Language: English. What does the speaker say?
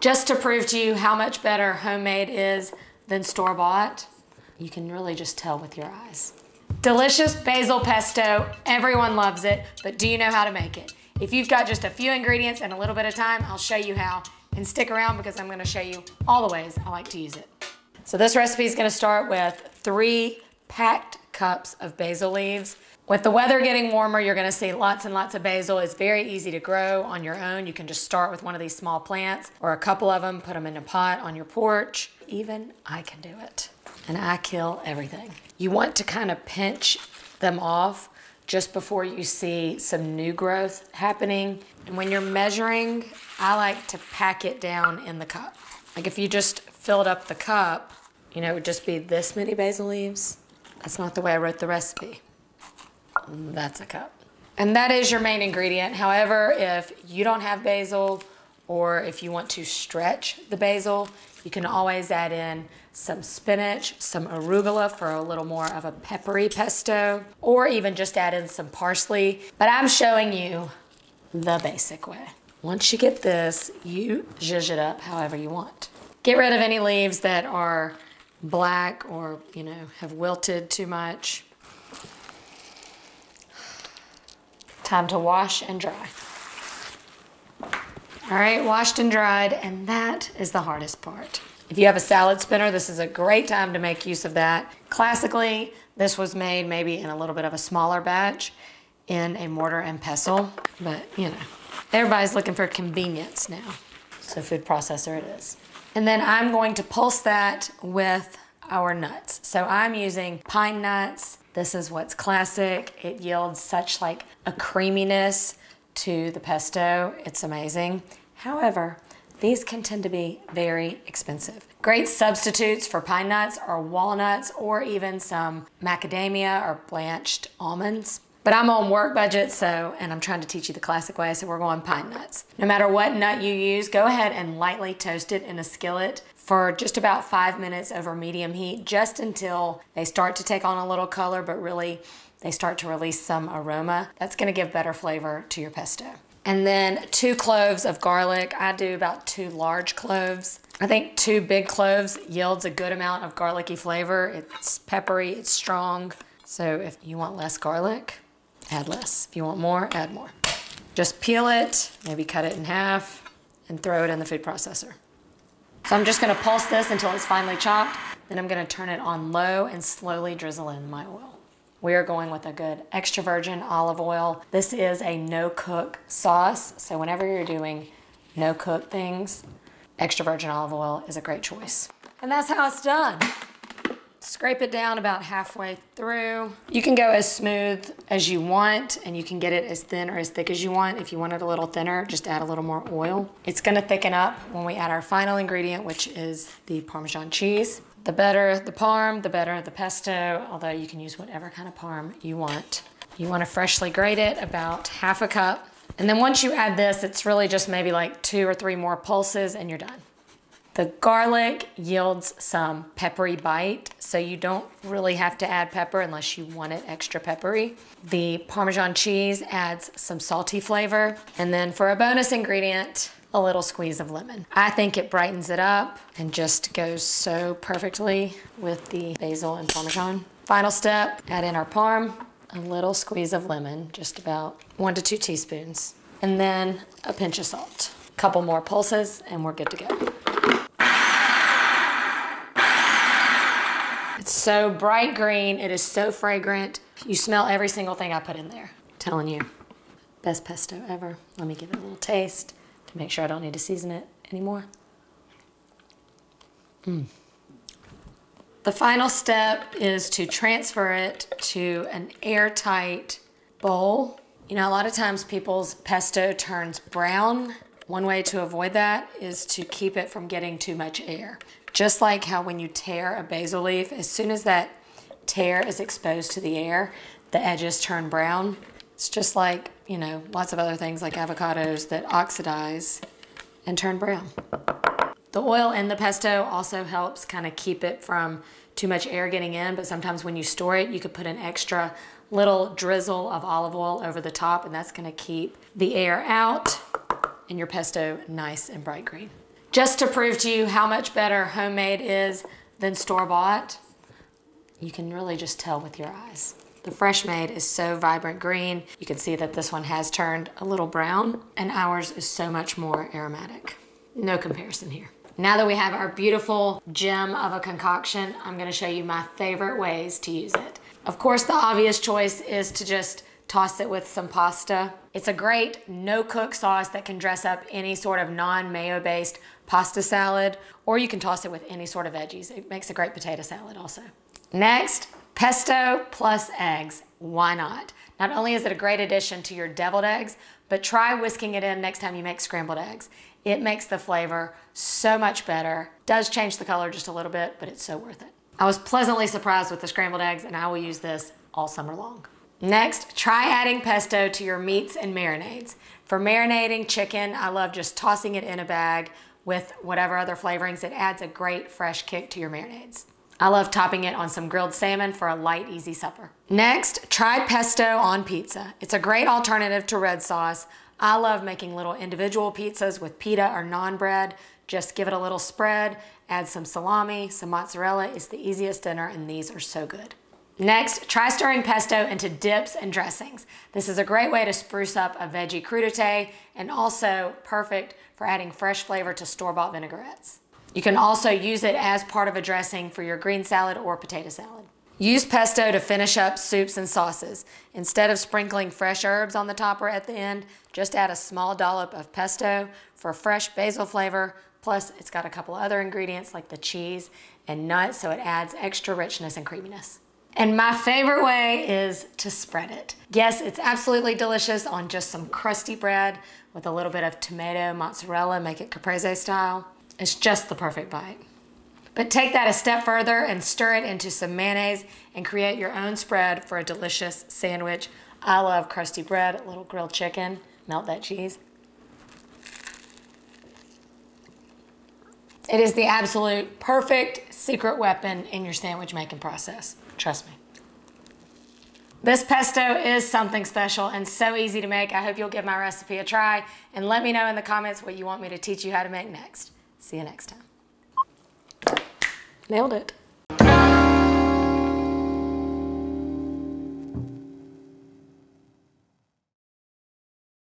Just to prove to you how much better homemade is than store-bought, you can really just tell with your eyes. Delicious basil pesto, everyone loves it, but do you know how to make it? If you've got just a few ingredients and a little bit of time, I'll show you how. And stick around because I'm gonna show you all the ways I like to use it. So this recipe is gonna start with three packed cups of basil leaves. With the weather getting warmer, you're gonna see lots and lots of basil. It's very easy to grow on your own. You can just start with one of these small plants or a couple of them, put them in a pot on your porch. Even I can do it. And I kill everything. You want to kind of pinch them off just before you see some new growth happening. And when you're measuring, I like to pack it down in the cup. Like if you just filled up the cup, you know, it would just be this many basil leaves. That's not the way I wrote the recipe. That's a cup. And that is your main ingredient. However, if you don't have basil or if you want to stretch the basil, you can always add in some spinach, some arugula for a little more of a peppery pesto, or even just add in some parsley. But I'm showing you the basic way. Once you get this, you zhuzh it up however you want. Get rid of any leaves that are black or, you know, have wilted too much. Time to wash and dry. All right, washed and dried, and that is the hardest part. If you have a salad spinner, this is a great time to make use of that. Classically, this was made maybe in a little bit of a smaller batch in a mortar and pestle, but you know, everybody's looking for convenience now. So food processor it is. And then I'm going to pulse that with our nuts. So I'm using pine nuts. This is what's classic. It yields such like a creaminess to the pesto. It's amazing. However, these can tend to be very expensive. Great substitutes for pine nuts are walnuts or even some macadamia or blanched almonds. But I'm on work budget, so, and I'm trying to teach you the classic way, so we're going pine nuts. No matter what nut you use, go ahead and lightly toast it in a skillet for just about five minutes over medium heat, just until they start to take on a little color, but really they start to release some aroma. That's gonna give better flavor to your pesto. And then two cloves of garlic. I do about two large cloves. I think two big cloves yields a good amount of garlicky flavor. It's peppery, it's strong. So if you want less garlic, add less. If you want more, add more. Just peel it, maybe cut it in half, and throw it in the food processor. So I'm just gonna pulse this until it's finely chopped. Then I'm gonna turn it on low and slowly drizzle in my oil. We are going with a good extra virgin olive oil. This is a no-cook sauce, so whenever you're doing no-cook things, extra virgin olive oil is a great choice. And that's how it's done. Scrape it down about halfway through. You can go as smooth as you want and you can get it as thin or as thick as you want. If you want it a little thinner, just add a little more oil. It's gonna thicken up when we add our final ingredient, which is the Parmesan cheese. The better the parm, the better the pesto, although you can use whatever kind of parm you want. You want to freshly grate it, about half a cup. And then once you add this, it's really just maybe like two or three more pulses and you're done. The garlic yields some peppery bite, so you don't really have to add pepper unless you want it extra peppery. The Parmesan cheese adds some salty flavor. And then for a bonus ingredient, a little squeeze of lemon. I think it brightens it up and just goes so perfectly with the basil and Parmesan. Final step, add in our parm, a little squeeze of lemon, just about one to two teaspoons, and then a pinch of salt. Couple more pulses and we're good to go. It's so bright green, it is so fragrant. You smell every single thing I put in there. I'm telling you, best pesto ever. Let me give it a little taste to make sure I don't need to season it anymore. Mm. The final step is to transfer it to an airtight bowl. You know, a lot of times people's pesto turns brown. One way to avoid that is to keep it from getting too much air. Just like how when you tear a basil leaf, as soon as that tear is exposed to the air, the edges turn brown. It's just like, you know, lots of other things like avocados that oxidize and turn brown. The oil in the pesto also helps kind of keep it from too much air getting in, but sometimes when you store it, you could put an extra little drizzle of olive oil over the top and that's gonna keep the air out and your pesto nice and bright green. Just to prove to you how much better homemade is than store-bought, you can really just tell with your eyes. The fresh made is so vibrant green. You can see that this one has turned a little brown and ours is so much more aromatic. No comparison here. Now that we have our beautiful gem of a concoction, I'm gonna show you my favorite ways to use it. Of course, the obvious choice is to just toss it with some pasta. It's a great no-cook sauce that can dress up any sort of non-mayo based pasta salad, or you can toss it with any sort of veggies. It makes a great potato salad also. Next, pesto plus eggs. Why not? Not only is it a great addition to your deviled eggs, but try whisking it in next time you make scrambled eggs. It makes the flavor so much better. Does change the color just a little bit, but it's so worth it. I was pleasantly surprised with the scrambled eggs and I will use this all summer long. Next, try adding pesto to your meats and marinades. For marinating chicken, I love just tossing it in a bag with whatever other flavorings. It adds a great fresh kick to your marinades. I love topping it on some grilled salmon for a light, easy supper. Next, try pesto on pizza. It's a great alternative to red sauce. I love making little individual pizzas with pita or naan bread. Just give it a little spread, add some salami, some mozzarella. It's the easiest dinner and these are so good. Next, try stirring pesto into dips and dressings. This is a great way to spruce up a veggie crudité and also perfect for adding fresh flavor to store-bought vinaigrettes. You can also use it as part of a dressing for your green salad or potato salad. Use pesto to finish up soups and sauces. Instead of sprinkling fresh herbs on the top or at the end, just add a small dollop of pesto for fresh basil flavor. Plus, it's got a couple other ingredients like the cheese and nuts, so it adds extra richness and creaminess. And my favorite way is to spread it. Yes, it's absolutely delicious on just some crusty bread with a little bit of tomato, mozzarella, make it caprese style. It's just the perfect bite. But take that a step further and stir it into some mayonnaise and create your own spread for a delicious sandwich. I love crusty bread, a little grilled chicken, melt that cheese. It is the absolute perfect secret weapon in your sandwich making process. Trust me. This pesto is something special and so easy to make. I hope you'll give my recipe a try and let me know in the comments what you want me to teach you how to make next. See you next time. Nailed it.